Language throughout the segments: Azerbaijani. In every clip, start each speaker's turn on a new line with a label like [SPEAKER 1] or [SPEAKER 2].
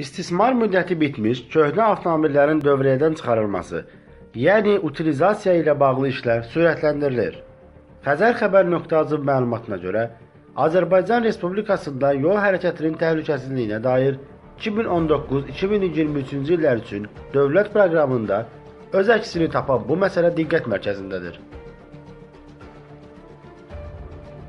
[SPEAKER 1] İstismar müddəti bitmiş köhnə avtomobillərin dövriyyədən çıxarılması, yəni utilizasiya ilə bağlı işlər sürətləndirilir. Xəzər-xəbər.az məlumatına görə Azərbaycan Respublikasında yol hərəkətinin təhlükəsizliyinə dair 2019-2023-cü illər üçün dövlət proqramında öz əksini tapan bu məsələ diqqət mərkəzindədir.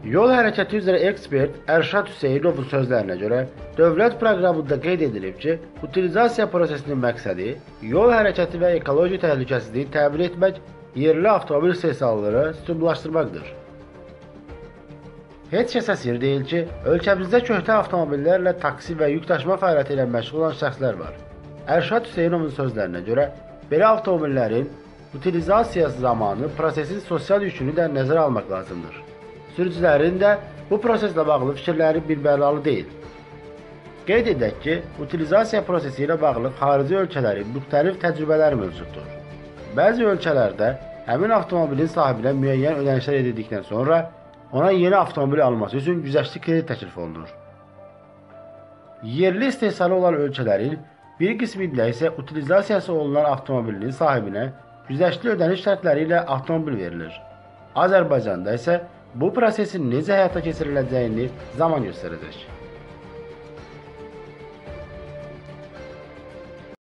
[SPEAKER 1] Yol hərəkəti üzrə ekspert Ərşad Hüseynovun sözlərinə görə, dövlət proqramında qeyd edilib ki, utilizasiya prosesinin məqsədi yol hərəkəti və ekoloji təhlükəsizliyi təmin etmək, yerli avtomobil istehsalını sütunlaşdırmaqdır. Heç kəsə sir deyil ki, ölkəmizdə köhnə avtomobillərlə taksi və yük daşıma fəaliyyəti ilə məşğul olan şəxslər var. Ərşad Hüseynovun sözlərinə görə, belə avtomobillərin utilizasiyası zamanı prosesin sosial yükünü də nəzərə almaq lazımdır. Sürücülərin də bu proseslə bağlı fikirləri birbənalı deyil. Qeyd edək ki, utilizasiya prosesi ilə bağlı xarici ölkələrin müxtəlif təcrübələri mövcuddur. Bəzi ölkələrdə həmin avtomobilin sahibinə müəyyən ödənişlər edildikdən sonra ona yeni avtomobil alması üçün güzəştli kredit təklif olunur. Yerli istehsalı olan ölkələrin bir qismində isə utilizasiyası olunan avtomobilin sahibinə güzəştli ödəniş şərtləri ilə avtomobil verilir. Azərbaycanda isə bu prosesin necə həyata keçiriləcəyini zaman göstərəcək.